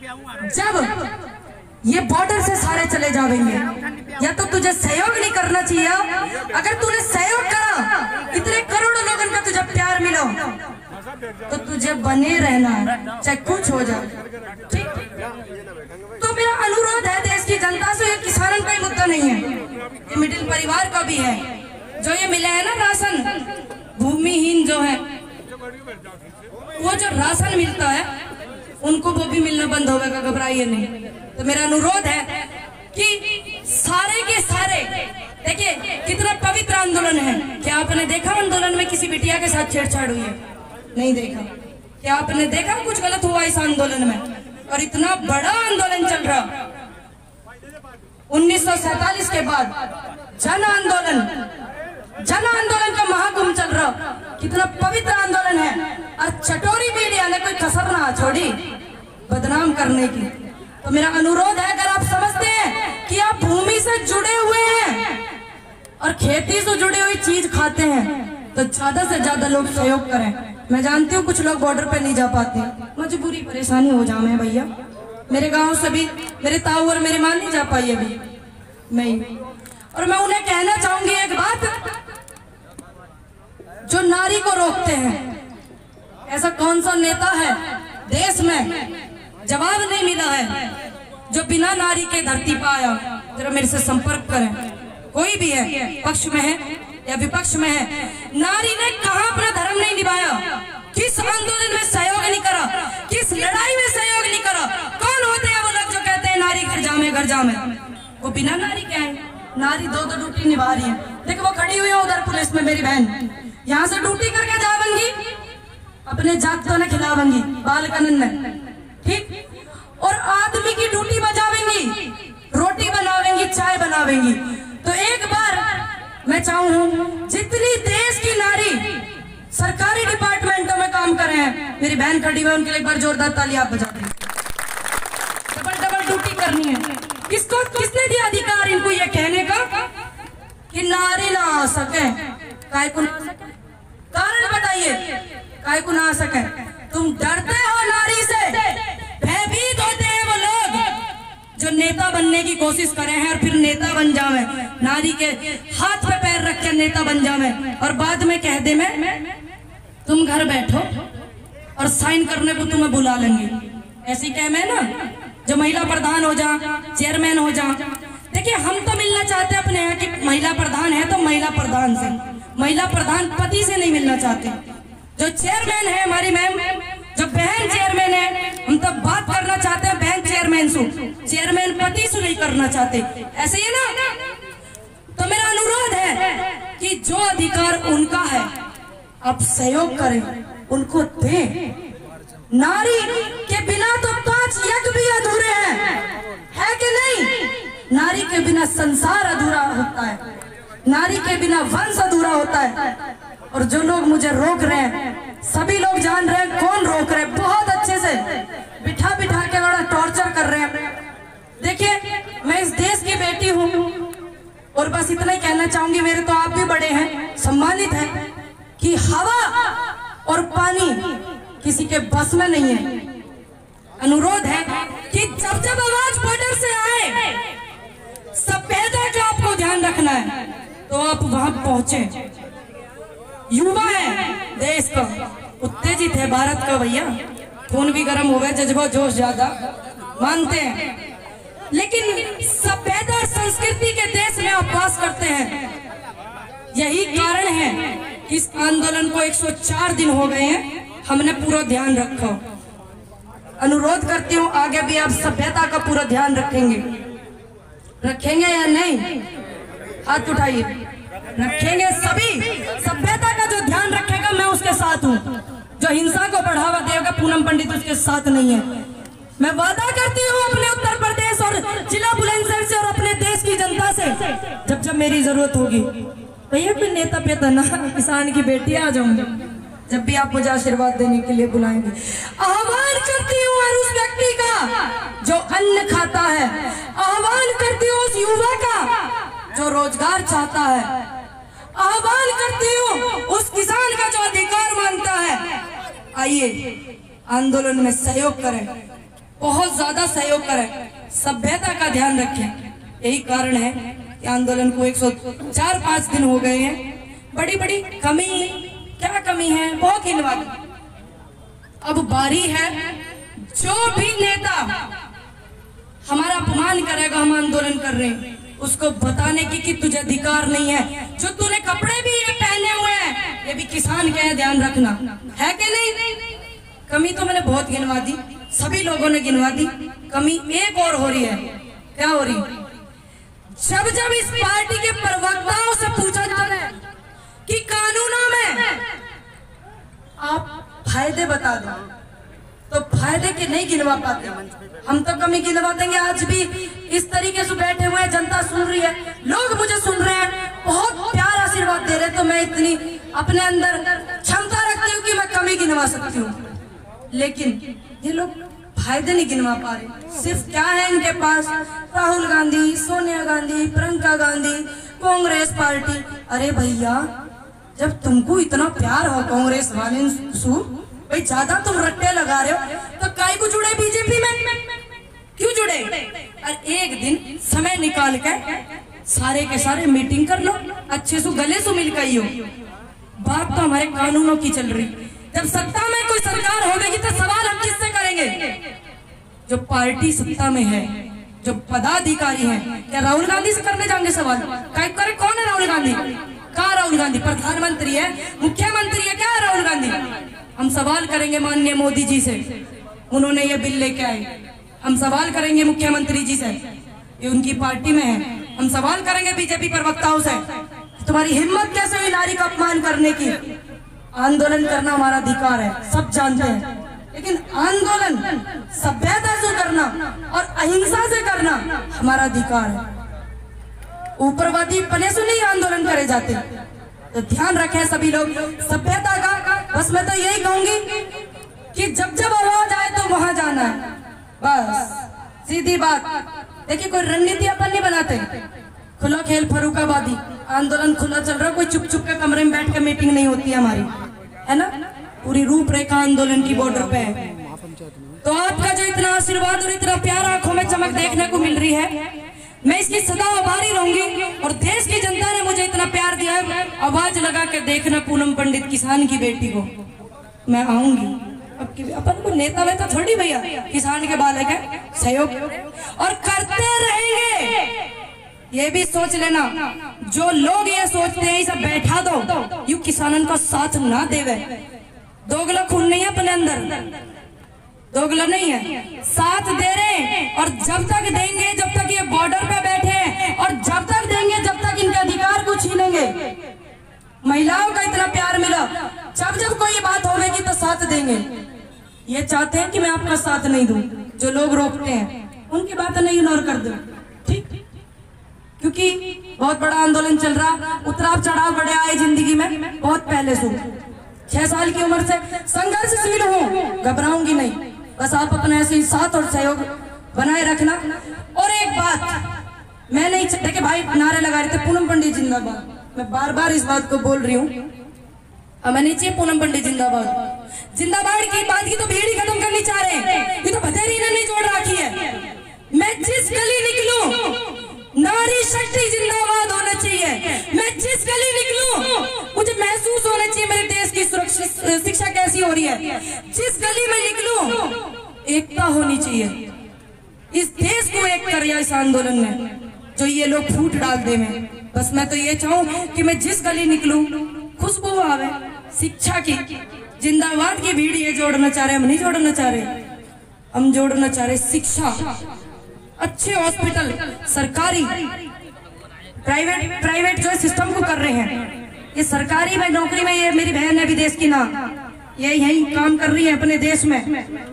जब ये बॉर्डर से सारे चले जाएँगे या तो तुझे सहयोग नहीं करना चाहिए। अगर तूने सहयोग करा, इतने करोड़ों लोगों का तुझे प्यार मिलो तो तुझे बने रहना है, चाहे कुछ हो जाए। ठीक? तो मेरा अनुरोध है देश की जनता से, ये किसानों का ही मुद्दा नहीं है। ये मिडिल परिवार का भी है। जो ये मिले है ना राशन, भूमिहीन जो है, वो जो राशन मिलता है उनको वो भी मिलना बंद होगा घबराइए नहीं। तो मेरा अनुरोध है कि सारे के सारे, देखिए, कितना पवित्र आंदोलन है। क्या आपने देखा आंदोलन में किसी बिटिया के साथ छेड़छाड़ हुई है? नहीं देखा। क्या आपने देखा कुछ गलत हुआ इस आंदोलन में? और इतना बड़ा आंदोलन चल रहा। 1947 के बाद जन आंदोलन जन आंदोलन का महाकुंभ चल रहा। कितना पवित्र आंदोलन है। और चटोरी मीडिया ने कोई कसर ना छोड़ी बदनाम करने की। तो मेरा अनुरोध है, अगर आप समझते हैं कि आप भूमि से जुड़े हुए हैं और खेती से जुड़ी हुई चीज़ खाते हैं तो ज़्यादा से ज़्यादा लोग सहयोग करें। मैं जानती हूँ कुछ लोग बॉर्डर पे नहीं जा पाते। मजबूरी परेशानी हो जामे भैया। मेरे गाँव से भी, मेरे ताऊ और मेरी माँ नहीं जा पाई अभी। मैं और मैं उन्हें कहना चाहूँगी एक बात, जो नारी को रोकते हैं ऐसा कौन सा नेता है देश में जवाब नहीं मिला है, जो बिना नारी के धरती पर आया? जरा मेरे से संपर्क करें। कोई भी है, पक्ष में है या विपक्ष में है, नारी ने कहा अपना धर्म नहीं निभाया? किस आंदोलन में सहयोग नहीं करा? किस लड़ाई में सहयोग नहीं करा? कौन होते हैं वो लोग जो कहते हैं, नारी घर जामे घर जामे वो बिना नारी के आए नारी दो दो ड्यूटी निभा रही है। देखो, वो खड़ी हुई है उधर पुलिस में, मेरी बहन। यहाँ से ड्यूटी करके जावेंगी अपने जागतों ने खिलावेंगी बाल कानून में ठीक? और आदमी की ड्यूटी बजावेंगी रोटी बनावेंगी चाय बनावेंगी। तो एक बार मैं चाहूँ जितनी देश की नारी सरकारी डिपार्टमेंटों में काम कर रहे हैं मेरी बहन खड़ी हुई है, उनके लिए एक बार जोरदार ताली आप बजा दें। डबल डबल ड्यूटी करनी है। किसको किसने दिया अधिकार इनको ये कहने का? कि नारी ना आ सके काय को ना आ सके? बताइए, काय को ना सके तुम डरते हो नारी से? भयभीत होते हैं वो लोग जो नेता बनने की कोशिश करे हैं और फिर नेता बन जावे। नारी के हाथ पे पैर रख के नेता बन जावे। और बाद में कह दे मैं, तुम घर बैठो और साइन करने को तुम्हें बुला लेंगे। ऐसी कह मैं ना, जो महिला प्रधान हो जा चेयरमैन हो जा। देखिए, हम तो मिलना चाहते हैं अपने यहाँ की महिला प्रधान है तो महिला प्रधान से। महिला प्रधान पति से नहीं मिलना चाहते। जो चेयरमैन है हमारी मैम जो बहन चेयरमैन है, हम तो बात करना चाहते हैं बहन चेयरमैन से। चेयरमैन पति से नहीं करना चाहते। ऐसे ही ना? तो मेरा अनुरोध है कि जो अधिकार उनका है, आप सहयोग करें, उनको दें। नारी के बिना तो पाँच यज्ञ भी अधूरे हैं। है कि नहीं? नारी के बिना संसार अधूरा होता है। नारी के बिना वंश अधूरा होता है। और जो लोग मुझे रोक रहे हैं, सभी लोग जान रहे हैं कौन रोक रहे हैं। बहुत अच्छे से बिठा बिठा के बड़ा टॉर्चर कर रहे हैं। देखिए, मैं इस देश की बेटी हूँ और बस इतना ही कहना चाहूँगी, मेरे तो आप भी बड़े हैं, सम्मानित है कि हवा और पानी किसी के बस में नहीं है। अनुरोध है कि जब जब आवाज़ बॉर्डर से आए सभ्यता का आपको ध्यान रखना है। तो आप वहाँ पहुँचे। युवा है, देश का। उत्तेजित है भारत का भैया। खून भी गर्म हो गया, जज्बा जोश ज़्यादा। मानते हैं। लेकिन सभ्यता और संस्कृति के देश में आप वास करते हैं। यही कारण है कि इस आंदोलन को 104 दिन हो गए हैं। हमने पूरा ध्यान रखा। अनुरोध करती हूँ, आगे भी आप सभ्यता का पूरा ध्यान रखेंगे। रखेंगे या नहीं? हाथ उठाइए। रखेंगे सभी। सभ्यता का जो ध्यान रखेगा, मैं उसके साथ हूँ। जो हिंसा को बढ़ावा देगा, पूनम पंडित उसके साथ नहीं है। मैं वादा करती हूँ अपने उत्तर प्रदेश और जिला बुलंदशहर से और अपने देश की जनता से, जब जब मेरी ज़रूरत होगी। भैया कोई नेता पेता ना, किसान की बेटी आ जाऊँगी जब भी आप मुझे आशीर्वाद देने के लिए बुलाएँगे। आह्वान करती हूँ हर उस व्यक्ति का, जो अन्न खाता है। आह्वान करती हूँ उस युवा का जो रोज़गार चाहता है। आह्वान करती हूँ, उस किसान का जो अधिकार मानता है। आइए, आंदोलन में सहयोग करें। बहुत ज़्यादा सहयोग करें। सभ्यता का ध्यान रखें। यही कारण है कि आंदोलन को 104 पाँच दिन हो गए हैं। बड़ी बड़ी कमी, क्या कमी है? बहुत गिनवाद अब बारी है, जो भी नेता हमारा अपमान करेगा, हम आंदोलन कर रहे हैं। उसको बताने की कि तुझे अधिकार नहीं है। जो तूने कपड़े भी ये पहने हुए हैं, ये भी किसान के हैं, ध्यान रखना। है कि नहीं? कमी तो मैंने बहुत गिनवा दी। सभी लोगों ने गिनवा दी। कमी एक और हो रही है। क्या हो रही? जब जब इस पार्टी के प्रवक्ताओं से पूछा जाता है कि कानूनों में आप फ़ायदे बता दो। तो फ़ायदे के नहीं गिनवा पाते। हम तो कमी गिनवा देंगे। आज भी इस तरीके से बैठे हुए हैं, जनता सुन रही है। लोग मुझे सुन रहे हैं। बहुत प्यार आशीर्वाद दे रहे तो मैं इतनी अपने अंदर क्षमता रखती हूँ कि मैं कमी गिनवा सकती हूँ। लेकिन ये लोग फ़ायदे नहीं गिनवा पा रहे। सिर्फ़ क्या है इनके पास? राहुल गांधी, सोनिया गांधी, प्रियंका गांधी, कांग्रेस पार्टी। अरे भैया, जब तुमको इतना प्यार हो कांग्रेस वाले भाई, ज़्यादा तुम रट्टे लगा रहे हो तो काय को जुड़े बीजेपी में? क्यों जुड़े? और एक दिन समय निकाल कर सारे के सारे मीटिंग कर लो। अच्छे से गले से मिल गई हो बात तो हमारे कानूनों की चल रही। जब सत्ता में कोई सरकार होगी तो सवाल हम किससे करेंगे? जो पार्टी सत्ता में है, जो पदाधिकारी है, क्या राहुल गांधी से करने जाएँगे सवाल? करे, कौन है राहुल गांधी? कहा राहुल गांधी? प्रधानमंत्री है, मुख्यमंत्री है, क्या है राहुल गांधी? हम सवाल करेंगे माननीय मोदी जी से। उन्होंने ये बिल लेके आए। हम सवाल करेंगे मुख्यमंत्री जी से। ये उनकी पार्टी में है। हम सवाल करेंगे बीजेपी प्रवक्ताओं से। तुम्हारी हिम्मत कैसे हुई नारी का अपमान करने की? आंदोलन करना हमारा अधिकार है, सब जानते हैं। लेकिन आंदोलन, सभ्यता से करना और अहिंसा से करना हमारा अधिकार है। ऊपरवादी पने से नहीं आंदोलन करे जाते। तो ध्यान रखें सभी लोग, सभ्यता का, बस मैं तो यही कहूँगी कि जब जब आवाज़ आए तो वहाँ जाना है। बस, सीधी बात। देखिए, कोई रणनीति अपन नहीं बनाते। खुला खेल, फरुखाबादी। आंदोलन खुला चल रहा, कोई चुप चुप के कमरे में बैठ के मीटिंग नहीं होती हमारी। है ना? पूरी रूपरेखा आंदोलन की बॉर्डर पे है। तो आपका जो इतना आशीर्वाद और इतना प्यार आँखों में चमक देखने को मिल रही है, मैं इसकी सदा आभारी रहूँगी और देश की जनता ने मुझे इतना प्यार दिया है, आवाज़ लगा के देखना पूनम पंडित किसान की बेटी को। मैं आऊँगी। अपन को नेता वेता थोड़ी भैया, किसान के बालक है, सहयोग। और करते रहेंगे। ये भी सोच लेना, जो लोग ये सोचते हैं सब बैठा दो। यू किसानन का साथ ना देवे। दोगला खून नहीं है अपने अंदर। दोगला नहीं है। साथ दे रहे और जब तक देंगे, जब तक ये बॉर्डर पे बैठे हैं और जब तक देंगे, जब तक इनके अधिकार को छीनेंगे महिलाओं का इतना प्यार मिला। जब जब कोई बात होगी तो साथ देंगे। ये चाहते हैं कि मैं आपका साथ नहीं दूँ, जो लोग रोकते हैं। उनकी बात नहीं इग्नोर कर दो, ठीक? क्योंकि बहुत बड़ा आंदोलन चल रहा, उतराव चढ़ाव बड़े आए ज़िंदगी में, बहुत पहले से। छह साल की उम्र से संघर्षशील हूँ, घबराऊँगी नहीं। बस आप अपने ऐसे साथ और सहयोग बनाए रखना। और एक बात, मैं नहीं देखिए भाई, नारे लगा रहे थे पूनम पंडित जिंदाबाद। मैं बार बार इस बात को बोल रही हूँ हमें चाहिए पूनम पंडित जिंदाबाद। जिंदाबाद की बात की तो भीड़ ही खत्म करनी चाह रहे हैं। ये तो बथेरी ने नहीं जोड़ रखी है। मैं जिस गली निकलूं, नारी शक्ति जिंदाबाद होना चाहिए। मैं जिस गली निकलूं, मुझे महसूस होना चाहिए मेरे देश की सुरक्षित शिक्षा कैसी हो रही है। जिस गली में निकलू, एकता होनी चाहिए। इस देश को एक कर इस आंदोलन में, जो ये लोग फूट डाल दे में। बस मैं तो ये चाहूँ कि मैं जिस गली निकलूं, खुशबू आवे। शिक्षा की, जिंदाबाद की भीड़ ये जोड़ना चाह रहे हम नहीं जोड़ना चाह रहे। हम जोड़ना चाह रहे शिक्षा। अच्छे हॉस्पिटल सरकारी प्राइवेट प्राइवेट जो सिस्टम को कर रहे हैं। ये सरकारी में, नौकरी में ये मेरी बहन है विदेश की ना। ये यही काम कर रही है अपने देश में।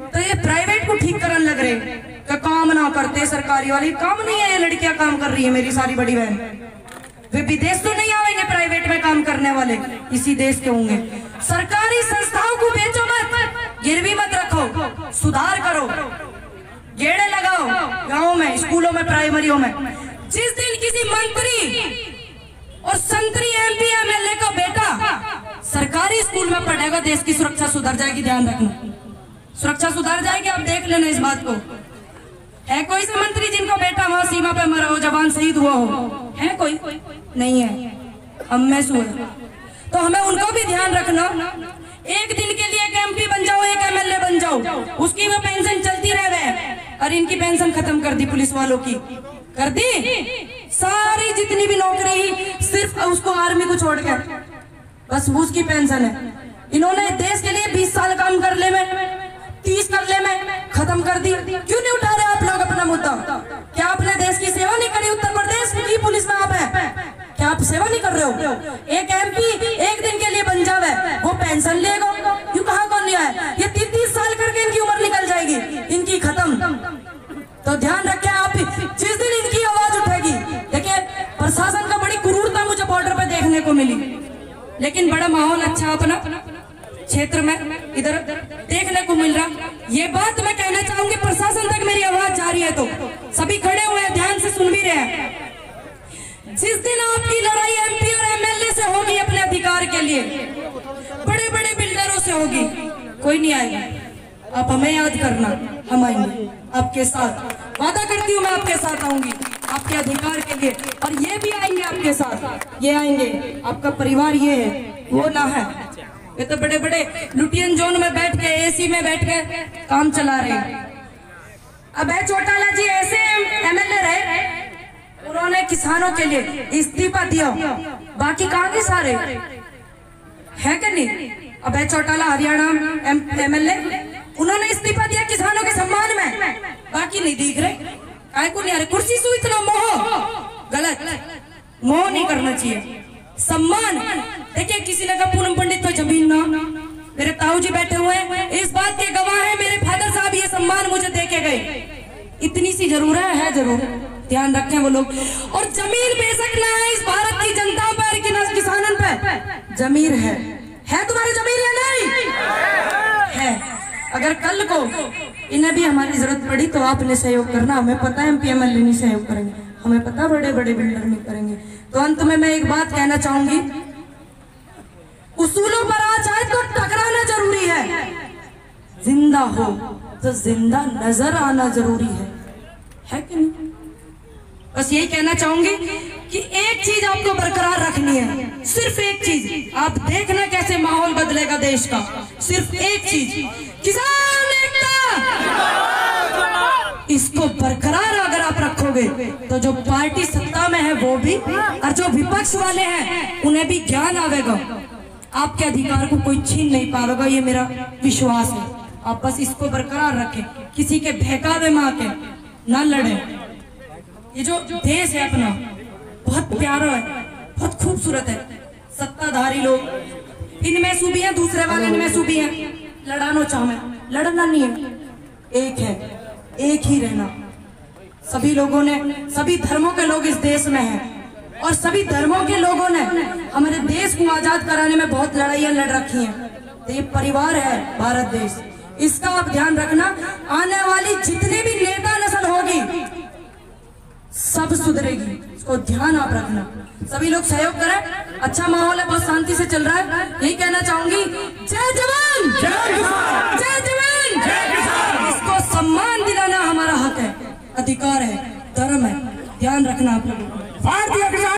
तो ये प्राइवेट को ठीक करने लग रहे तो काम ना करते सरकारी वाली? काम नहीं है, ये लड़कियाँ काम कर रही है मेरी सारी बड़ी बहन। वे विदेश तो नहीं आएँगे प्राइवेट में काम करने वाले। इसी देश के होंगे। सरकारी संस्थाओं को बेचो मत। गिरवी मत रखो। सुधार करो। गेड़े लगाओ। गाँव में, स्कूलों में प्राइमरियों में। जिस दिन किसी मंत्री और संतरी एमपी एमएलए का बेटा सरकारी स्कूल में पढ़ेगा, देश की सुरक्षा सुधर जाएगी, ध्यान रखना। सुरक्षा सुधर जाएगी, आप देख लेना इस बात को। है कोई से मंत्री जिनको बेटा वहाँ सीमा पे मरा हो, जवान शहीद हुआ हो? है कोई? नहीं है। हम में सु तो हमें उनको भी ध्यान रखना। एक दिन के लिए एक एमपी बन जाओ, एक एमएलए बन जाओ। उसकी वो पेंशन चलती रह गए और इनकी पेंशन खत्म कर दी पुलिस वालों की। कर दी? सारी जितनी भी नौकरी सिर्फ़ उसको आर्मी को छोड़ कर बस उसकी पेंशन है। इन्होंने देश के लिए 20 साल काम कर ले में, तीस कर ले में, खत्म कर दी। क्यों नहीं उठा आप लोग अपना मुद्दा। क्या आपने देश की सेवा नहीं करी उत्तर प्रदेश की पुलिस में आप है। क्या आप सेवा नहीं कर रहे हो? एक एमपी एक दिन के लिए बन जावे। वो पेंशन लेगा। क्यों कहा कौन लिया है? ये तीस तीस साल करके इनकी उम्र निकल जाएगी। इनकी खत्म। तो ध्यान रखें आप। जिस दिन इनकी आवाज़ उठेगी, देखिए, प्रशासन का बड़ी क्रूरता मुझे बॉर्डर पे देखने को मिली। लेकिन बड़ा माहौल अच्छा अपना क्षेत्र में इधर देखने को मिल रहा। ये बात मैं कहना चाहूँगी, प्रशासन तक मेरी आवाज़ जा रही है तो। सभी खड़े हुए हैं, ध्यान से सुन भी रहे हैं। जिस दिन आपकी लड़ाई एमपी और एमएलए से होगी अपने अधिकार के लिए बड़े बड़े बिल्डरों से होगी, कोई नहीं आएगा। आप हमें याद करना, हम आएँगे आपके साथ। वादा करती हूँ मैं आपके साथ आऊँगी, आपके अधिकार के लिए। और ये भी आएँगे आपके साथ, ये आएँगे। आपका परिवार ये है, वो ना है। ये तो बड़े बड़े लुटियन जोन में बैठ के एसी में बैठ के काम चला रहे अब है चौटाला जी, ऐसे एमएलए रहे, उन्होंने किसानों के लिए इस्तीफा दिया। बाकी कहा के सारे? है कि नहीं? अब है चौटाला, हरियाणा एमएलए उन्होंने इस्तीफा दिया किसानों के सम्मान में। बाकी नहीं दिख रहे? काय को नहीं कुर्सी से इतना मोह। गलत। मोह नहीं करना चाहिए। सम्मान। देखिए किसी ने कहा पूनम पंडित तो ज़मीन ना। मेरे ताऊ जी बैठे हुए इस बात के गवाह है मेरे फादर साहब ये सम्मान मुझे दे के गए। इतनी सी ज़रूर है, है ज़रूर। ध्यान रखें वो लोग। और ज़मीन बेशक ना है इस भारत की जनता पर कि ना किसानों पर। जमीर है। है तुम्हारी ज़मीन या नहीं? है। अगर कल को इन्हें भी हमारी ज़रूरत पड़ी तो आप आपने सहयोग करना। हमें पता है एमपी एमएलए नहीं सहयोग करेंगे। हमें पता बड़े बड़े बिल्डर नहीं करेंगे। तो अंत में मैं एक बात कहना चाहूँगी। उसूलों पर आ जाए तो टकराना ज़रूरी है। ज़िंदा हो तो ज़िंदा नज़र आना ज़रूरी है। है कि नहीं? बस यही कहना चाहूँगी कि एक चीज़ आपको बरकरार रखनी है, सिर्फ़ एक चीज़। आप देखना कैसे माहौल बदलेगा देश का। सिर्फ़ एक चीज़। किसान एकता! इसको बरकरार अगर आप रखोगे तो जो पार्टी सत्ता में है वो भी, और जो विपक्ष वाले हैं, उन्हें भी ज्ञान आवेगा। आपके अधिकार को कोई छीन नहीं पाएगा ये मेरा विश्वास है। आप बस इसको बरकरार रखें किसी के बहकावे में आके ना लड़े। ये जो देश है अपना बहुत प्यारा है बहुत खूबसूरत है। सत्ताधारी लोग इनमें सूबी है दूसरे वाले इनमें सूबी है। लड़ानो चाहे लड़ना नहीं है। एक है एक ही रहना। सभी लोगों ने सभी धर्मों के लोग इस देश में हैं। और सभी धर्मों के लोगों ने हमारे देश को आज़ाद कराने में बहुत लड़ाइयाँ लड़ रखी हैं। तो ये परिवार है भारत देश। इसका आप ध्यान रखना आने वाली जितनी भी नेता नस्ल होगी सब सुधरेगी। इसको ध्यान आप रखना। सभी लोग सहयोग करें। अच्छा माहौल है बहुत शांति से चल रहा है। यही कहना चाहूँगी जय जवान! जय जवान! इसको सम्मान दिलाना हमारा हक है अधिकार है धर्म है। ध्यान रखना आप लोगों को। भारतीय किसान